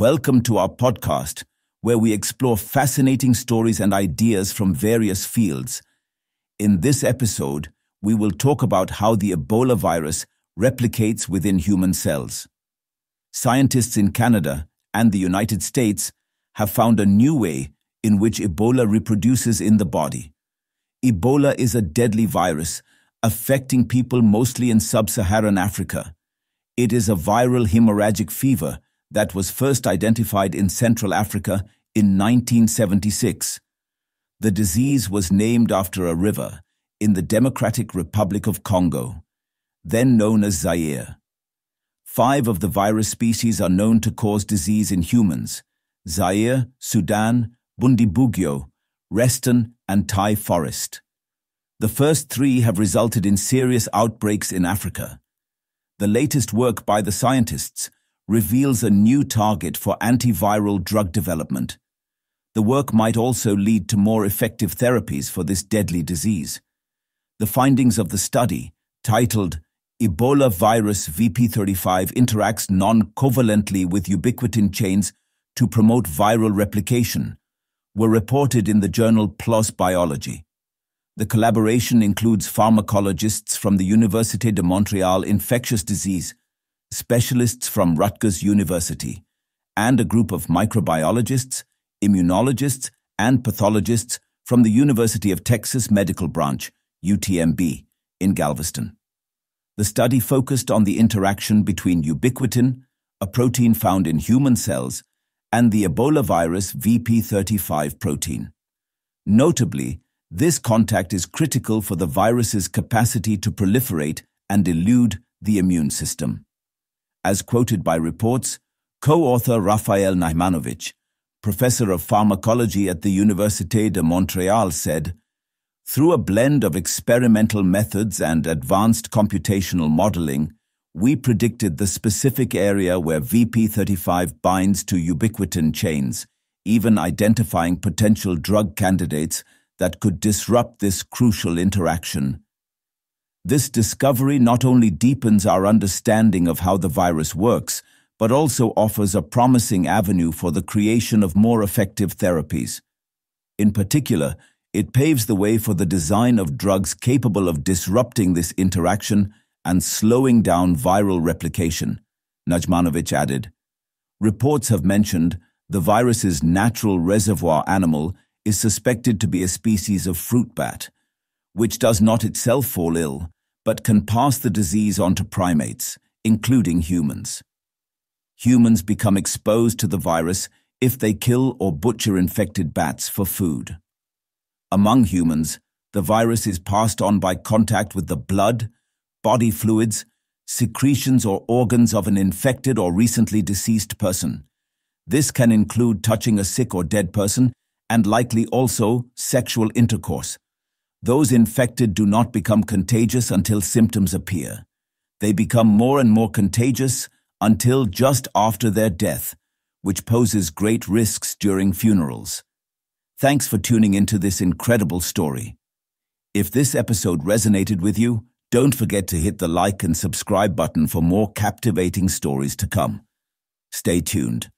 Welcome to our podcast, where we explore fascinating stories and ideas from various fields. In this episode, we will talk about how the Ebola virus replicates within human cells. Scientists in Canada and the United States have found a new way in which Ebola reproduces in the body. Ebola is a deadly virus affecting people mostly in sub-Saharan Africa. It is a viral hemorrhagic fever that was first identified in Central Africa in 1976. The disease was named after a river in the Democratic Republic of Congo, then known as Zaire. Five of the virus species are known to cause disease in humans, Zaire, Sudan, Bundibugyo, Reston, and Tai Forest. The first three have resulted in serious outbreaks in Africa. The latest work by the scientists reveals a new target for antiviral drug development. The work might also lead to more effective therapies for this deadly disease. The findings of the study, titled Ebola virus VP35 interacts non-covalently with ubiquitin chains to promote viral replication, were reported in the journal PLOS Biology. The collaboration includes pharmacologists from the Université de Montréal Infectious Disease, specialists from Rutgers University, and a group of microbiologists, immunologists, and pathologists from the University of Texas Medical Branch, UTMB, in Galveston. The study focused on the interaction between ubiquitin, a protein found in human cells, and the Ebola virus VP35 protein. Notably, this contact is critical for the virus's capacity to proliferate and elude the immune system. As quoted by reports, co-author Rafael Najmanovich, professor of pharmacology at the Université de Montréal said, Through a blend of experimental methods and advanced computational modeling, we predicted the specific area where VP35 binds to ubiquitin chains, even identifying potential drug candidates that could disrupt this crucial interaction. This discovery not only deepens our understanding of how the virus works, but also offers a promising avenue for the creation of more effective therapies. In particular, it paves the way for the design of drugs capable of disrupting this interaction and slowing down viral replication, Najmanovich added. Reports have mentioned the virus's natural reservoir animal is suspected to be a species of fruit bat, which does not itself fall ill, but can pass the disease on to primates, including humans. Humans become exposed to the virus if they kill or butcher infected bats for food. Among humans, the virus is passed on by contact with the blood, body fluids, secretions or organs of an infected or recently deceased person. This can include touching a sick or dead person and likely also sexual intercourse. Those infected do not become contagious until symptoms appear. They become more and more contagious until just after their death, which poses great risks during funerals. Thanks for tuning into this incredible story. If this episode resonated with you, don't forget to hit the like and subscribe button for more captivating stories to come. Stay tuned.